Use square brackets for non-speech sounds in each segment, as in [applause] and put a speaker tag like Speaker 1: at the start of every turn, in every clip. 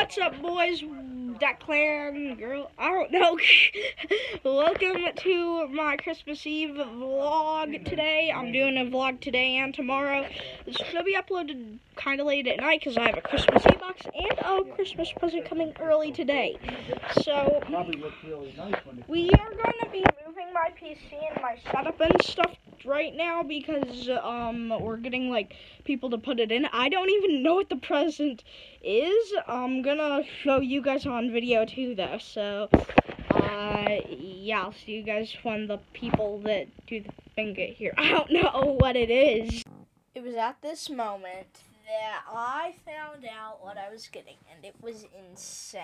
Speaker 1: What's up, boys? That clan girl, I don't know. [laughs] Welcome to my Christmas Eve vlog today. I'm doing a vlog today and tomorrow. This is gonna be uploaded kind of late at night because I have a Christmas Eve box and a Christmas present coming early today. So we are going to be moving my PC and my setup and stuff right now because um we're getting like people to put it in. I don't even know what the present is. I'm gonna show you guys on video too though. So uh yeah, I'll see you guys when the people that do the thing get here. [laughs] I don't know what it is. It was at this moment that I found out what I was getting and it was insane.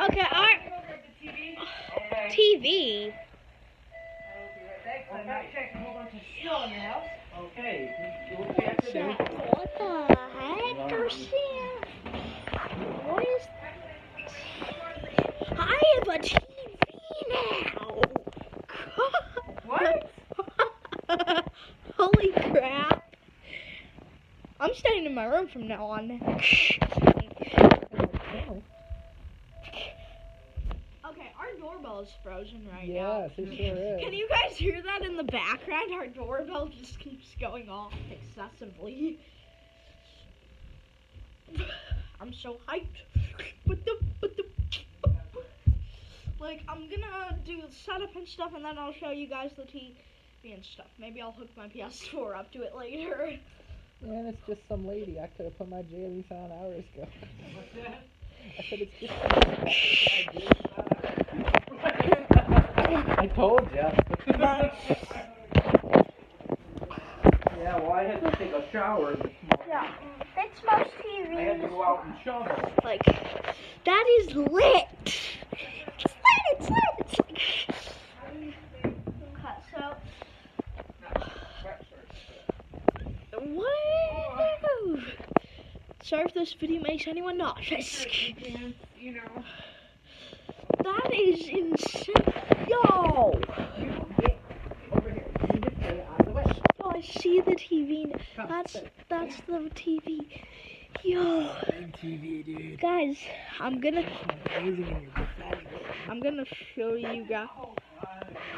Speaker 1: Okay, I TV.
Speaker 2: Okay, you will be after this.
Speaker 1: What the heck, Garcia? What is I have a TV now.
Speaker 2: What? [laughs]
Speaker 1: Holy crap. I'm staying in my room from now on. Okay, our doorbell is frozen right now.
Speaker 3: Yes, it sure is.
Speaker 1: Can you guys hear that in the background? Our doorbell just keeps going off excessively. I'm so hyped. But the, but the, like, I'm gonna do the setup and stuff, and then I'll show you guys the TV and stuff. Maybe I'll hook my PS4 up to it later.
Speaker 3: Man, it's just some lady. I could have put my J-Leaf on hours ago.
Speaker 2: What's [laughs] that?
Speaker 3: I said it's just [laughs] I told ya. [laughs]
Speaker 2: yeah, well, I had to take a shower this morning.
Speaker 1: Yeah, fix most
Speaker 2: I had to go out and shovel.
Speaker 1: Like, that is lit. It's lit, it's lit, it's lit. Okay, so. Sorry if this video makes anyone nauseous.
Speaker 2: You know.
Speaker 1: That is insane. Yo! Yo, I see the TV. That's that's the TV. Yo,
Speaker 3: TV,
Speaker 1: guys, I'm gonna I'm gonna show you guys.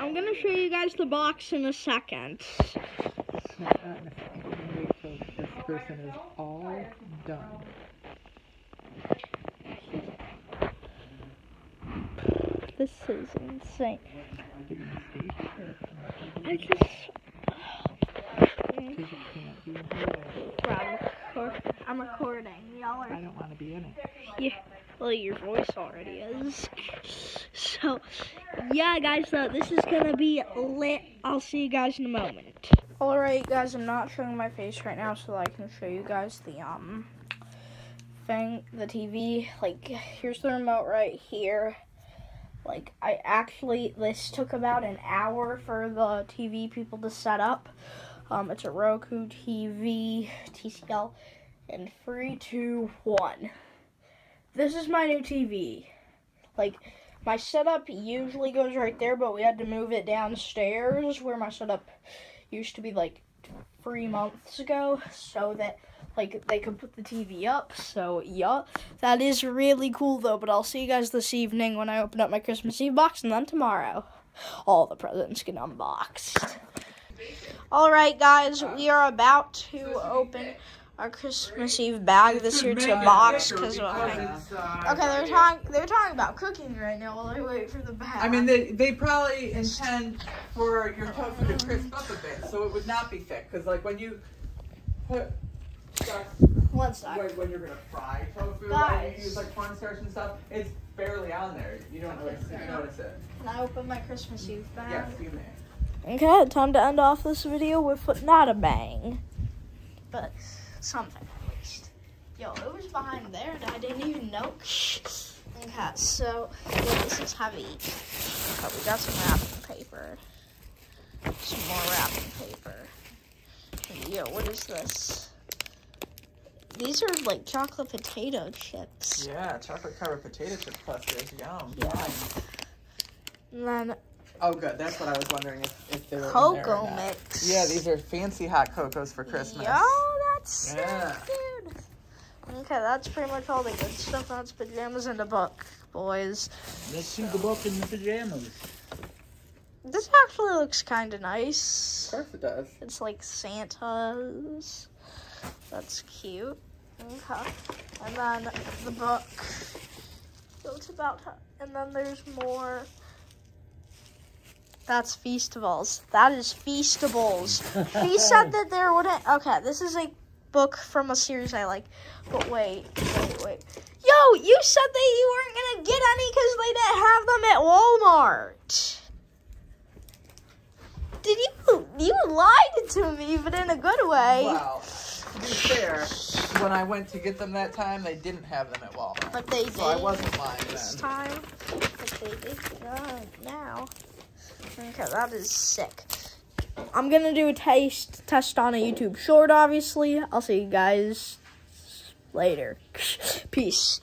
Speaker 1: I'm gonna show you guys the box in a second.
Speaker 3: This person is all done.
Speaker 1: This is insane.
Speaker 3: Give me the stage here.
Speaker 1: I just.
Speaker 3: Because you can't be in here.
Speaker 1: I'm, recording. Y'all are.
Speaker 3: I don't want to be in it.
Speaker 1: Yeah. Well, your voice already is. So, yeah, guys, so this is gonna be lit. I'll see you guys in a moment. Alright, guys, I'm not showing my face right now so I can show you guys the, um, thing, the TV. Like, here's the remote right here. Like, I actually, this took about an hour for the TV people to set up. Um, it's a Roku TV, TCL, and three, two, one. This is my new TV. Like, my setup usually goes right there, but we had to move it downstairs where my setup used to be like three months ago, so that like they could put the TV up. So yeah, that is really cool though. But I'll see you guys this evening when I open up my Christmas Eve box, and then tomorrow, all the presents get unboxed. All right, guys, we are about to open our Christmas Eve bag. This here to box because okay, they're talking they're talking about cooking right now while I wait for the bag.
Speaker 4: I mean, they, they probably intend for your tofu to crisp up a bit, so it would not be thick. Because, like, when you put stuff,
Speaker 1: one
Speaker 4: when, when you're to fry tofu, and
Speaker 1: Guys.
Speaker 4: you use, like, cornstarch and stuff, it's barely on there. You don't really notice it.
Speaker 1: Can I open my Christmas Eve bag?
Speaker 4: Yes, you may.
Speaker 1: Okay, time to end off this video with not a bang, but something at least. Yo, it was behind there and I didn't even know. Okay, so yeah, this is heavy. But we got some wrapping paper, some more wrapping paper. And yo, what is this? These are like chocolate potato chips.
Speaker 4: Yeah, chocolate covered potato chip clusters. Yum.
Speaker 1: Yeah. And then
Speaker 4: Oh, good. That's what I was wondering if, if they were
Speaker 1: cocoa mix.
Speaker 4: Yeah, these are fancy hot cocos for Christmas.
Speaker 1: Yo, that's sick,
Speaker 4: Yeah.
Speaker 1: dude. Okay, that's pretty much all the good stuff. That's pajamas and a book, boys.
Speaker 2: Let's see the book in the pajamas.
Speaker 1: This actually looks kind of nice.
Speaker 4: Of course it does.
Speaker 1: It's like Santa's. That's cute. Okay. And then the book goes about, and then there's more. That's Feastables. That is Feastables. he [laughs] said that there wouldn't. Okay, this is a book from a series I like. But wait, wait, wait. Yo, you said that you weren't gonna get any because they didn't have them at Walmart. Did you? You lied to me, but in a good way.
Speaker 4: Wow. To be fair, when I went to get them that time, they didn't have them at Walmart.
Speaker 1: But they did
Speaker 4: So I wasn't lying
Speaker 1: this
Speaker 4: then.
Speaker 1: time. But they did uh, now. Okay, that is sick. I'm gonna do a taste test on a YouTube short, obviously. I'll see you guys later. [laughs] Peace.